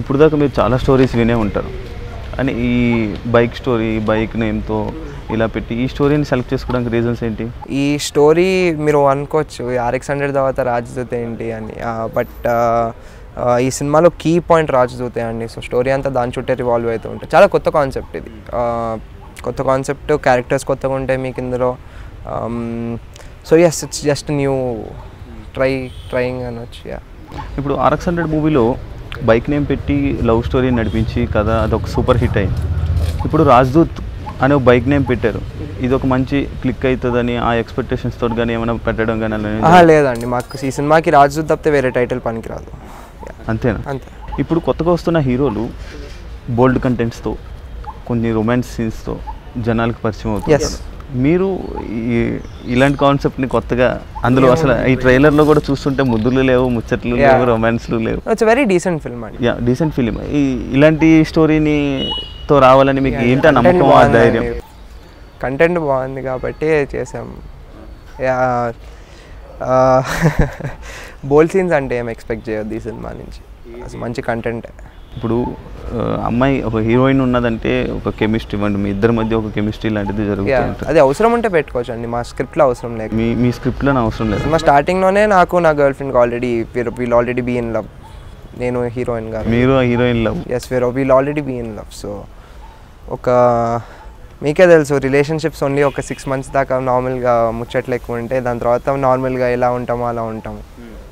ఇప్పుడు దాకా మీరు చాలా స్టోరీస్ వినే ఉంటారు. అని ఈ బైక్ స్టోరీ బైక్ నేమ్తో ఇలా పెట్టి ఈ స్టోరీని సెలెక్ట్ చేసుకోవడానికి రీజన్స్ ఏంటి? ఈ స్టోరీ మీరు అనుకోవచ్చు ఆర్ఎక్స్ హండ్రెడ్ తర్వాత రాజదూత ఏంటి అని. బట్ ఈ సినిమాలో కీ పాయింట్ రాజదూతే అండి. సో స్టోరీ అంతా దాని చుట్టే రివాల్వ్ అవుతూ ఉంటుంది. చాలా కొత్త కాన్సెప్ట్ ఇది. కొత్త కాన్సెప్ట్ క్యారెక్టర్స్ కొత్తగా ఉంటాయి మీకు ఇందులో. So yes it's just new try trying అనొచ్చు యా ఇప్పుడు ఆర్ఎక్స్ హండ్రెడ్ మూవీలో బైక్ నేమ్ పెట్టి లవ్ స్టోరీ నడిపించి కథ అదొక సూపర్ హిట్ అయింది. ఇప్పుడు రాజ్దూత్ అనే ఒక బైక్ నేమ్ పెట్టారు. ఇది ఒక మంచి క్లిక్ అవుతుందని ఆ ఎక్స్పెక్టేషన్స్ తోటి కానీ ఏమైనా పెట్టడం కానీ లేదండి. మాకు ఈ సినిమాకి రాజదూత్ తప్పితే వేరే టైటిల్ పనికిరాదు. Yeah, అంతేనా? అంతే. ఇప్పుడు కొత్తగా వస్తున్న హీరోలు బోల్డ్ కంటెంట్స్తో కొన్ని రొమాన్స్ సీన్స్తో జనాలకు పరిచయం అవుతుంది. మీరు ఈ- ఇలాంటి కాన్సెప్ట్ని కొత్తగా అందులో అసలు ఈ ట్రైలర్లో కూడా చూస్తుంటే ముద్దులు లేవు ముచ్చట్లు. లేవు రొమాన్స్లు లేవు. ఇట్స్ వెరీ డీసెంట్ ఫిల్మ్ అండి యా డీసెంట్ ఫిలిం ఈ ఇలాంటి స్టోరీని తో రావాలని మీకు ఏంటి నమ్మకం ఆ ధైర్యం? కంటెంట్ బాగుంది కాబట్టి చేసాం. యా బోల్ సీన్స్ అంటే ఏం ఎక్స్పెక్ట్ చేయొద్దు ఈ సినిమా నుంచి. అసలు మంచి కంటెంట్ ఇప్పుడు అమ్మాయి ఒక హీరోయిన్ ఉన్నదంటే ఒక కెమిస్ట్రీ ఇవ్వండి మీ ఇద్దరి మధ్య ఒక కెమిస్ట్రీ లాంటిది జరుగుతూ యా ఉంటుంది. అది అవసరం ఉంటే పెట్టుకోవచ్చు అండి మా స్క్రిప్ట్లో అవసరం లేక మీ మీ స్క్రిప్ట్లో అవసరం లేదు. సినిమా స్టార్టింగ్లోనే నాకు నా girl friend already we'll already be in love. నేను హీరోయిన్ గారు. మీరు ఆ heroine love. Yes we're we'll already be in love. So ఒక మీకే తెలుసు రిలేషన్షిప్స్ ఓన్లీ ఒక సిక్స్ మంత్స్ దాకా నార్మల్గా ముచ్చట్లు ఎక్కువ ఉంటే దాని తర్వాత నార్మల్గా ఎలా ఉంటామో అలా ఉంటాము.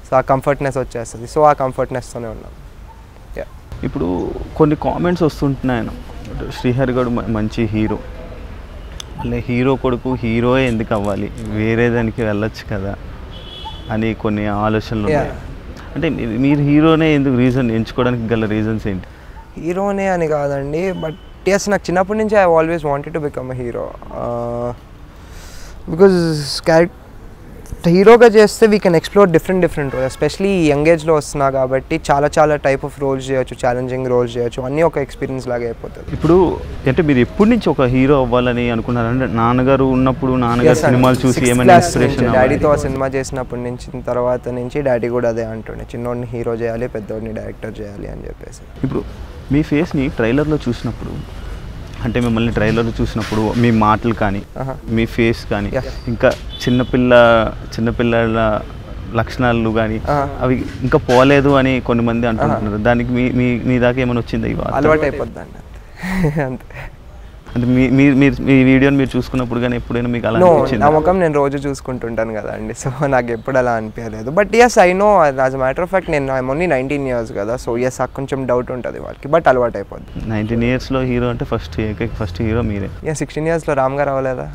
సో ఆ కంఫర్ట్నెస్ వచ్చేస్తుంది. సో ఆ కంఫర్ట్నెస్తోనే ఉన్నాం. ఇప్పుడు కొన్ని కామెంట్స్ వస్తుంటున్నాయను శ్రీహరి గడు మంచి హీరో మళ్ళీ హీరో కొడుకు హీరోయే ఎందుకు అవ్వాలి? వేరే దానికి వెళ్ళొచ్చు కదా అని కొన్ని ఆలోచనలు ఉన్నాయి. అంటే మీరు హీరోనే ఎందుకు రీజన్ ఎంచుకోవడానికి గల రీజన్స్ ఏంటి? హీరోనే అని కాదండి బట్ ఎస్ నాకు చిన్నప్పటి నుంచి I always wanted to become a hero because character హీరోగా చేస్తే we can explore different different roles especially ఈ యంగ్ ఏజ్లో వస్తున్నా కాబట్టి చాలా చాలా టైప్ ఆఫ్ రోల్స్ చేయొచ్చు ఛాలెంజింగ్ రోల్స్ చేయొచ్చు అన్నీ ఒక ఎక్స్పీరియన్స్ లాగా అయిపోతుంది. ఇప్పుడు అంటే మీరు ఎప్పటి నుంచి ఒక హీరో అవ్వాలని అనుకున్నారు? అంటే నాన్నగారు ఉన్నప్పుడు నాన్నగారు సినిమాలు చూసి ఏమైనా ఇన్స్పిరేషన్ డాడీతో ఆ సినిమా చేసినప్పటి నుంచి తర్వాత నుంచి డాడీ కూడా అదే అంటుండే చిన్నోడిని హీరో చేయాలి పెద్దోడిని డైరెక్టర్ చేయాలి అని చెప్పేసి. ఇప్పుడు మీ ఫేస్ని ట్రైలర్లో చూసినప్పుడు అంటే మిమ్మల్ని ట్రైలర్లో చూసినప్పుడు మీ మాటలు కానీ. మీ ఫేస్ కానీ. ఇంకా చిన్నపిల్ల చిన్నపిల్లల లక్షణాలు కానీ. అవి ఇంకా పోలేదు అని కొన్ని మంది అంటుంటున్నారు దానికి మీ మీ మీ దాకా ఏమైనా వచ్చింది? అలవాటు అయిపోద్దండి అంతే అంతే అంటే మీ మీ మీరు మీ వీడియోని మీరు చూసుకున్నప్పుడు కానీ ఎప్పుడైనా మీకు అలా నో ముఖం నేను రోజు చూసుకుంటుంటాను కదా అండి సో నాకు ఎప్పుడు అలా అనిపించలేదు. But yes I know as matter of fact నేను ఐమ్ ఓన్లీ నైన్టీన్ ఇయర్స్ కదా. సో ఎస్ నాకు కొంచెం డౌట్ ఉంటుంది వాళ్ళకి. బట్ అలవాటు అయిపోద్ది నైన్టీన్ ఇయర్స్లో హీరో అంటే ఫస్ట్ ఫస్ట్ హీరో మీరే. సిక్స్టీన్ ఇయర్స్లో రామ్ గారు అవ్వలేదా?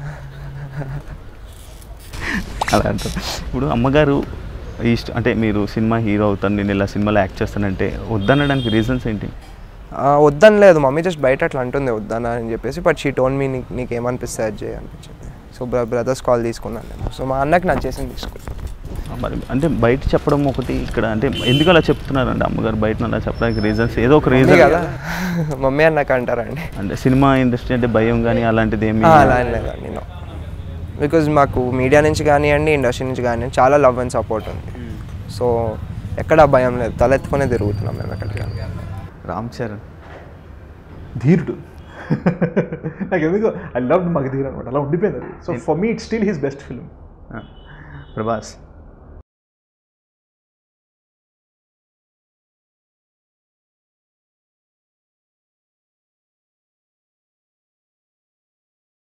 అలా అంటారు. ఇప్పుడు అమ్మగారు ఈ అంటే మీరు సినిమా హీరో అవుతాను నేను ఇలా సినిమాలో యాక్ట్ చేస్తానంటే వద్దనడానికి రీజన్స్ ఏంటి? వద్దని లేదు మమ్మీ జస్ట్ బయట అట్లా అంటుంది వద్దనా అని చెప్పేసి బట్ షీ టోన్ మీ నీకు నీకు ఏమనిపిస్తే అది చేయి అనిపించింది. సో బ్రదర్స్ కాల్ తీసుకున్నాను నేను. సో మా అన్నకి నచ్చేసింది తీసుకున్నాను. మరి అంటే బయట చెప్పడం ఒకటి ఇక్కడ అంటే ఎందుకు అలా చెప్తున్నారండి? అమ్మగారు బయట అలా చెప్పడానికి రీజన్స్ ఏదో ఒక రీజన్ కదా. మమ్మీ అన్నకు అంటారండి. అంటే సినిమా ఇండస్ట్రీ అంటే భయం కానీ అలాంటిది ఏమి ఆ, అలా లేదండి నేను బికాజ్ మాకు మీడియా నుంచి కానివ్వండి ఇండస్ట్రీ నుంచి కానివ్వండి చాలా లవ్ అండ్ సపోర్ట్ ఉంది. సో ఎక్కడ భయం లేదు. తలెత్తుకునే తిరుగుతున్నాం మేము ఎక్కడికి రామ్ చరణ్. ధీరుడు. నాకు ఎందుకు ఐ లవ్ మగధీర్ అనమాట. అలా ఉండిపోయింది అది. So for me it still his best film Prabhas.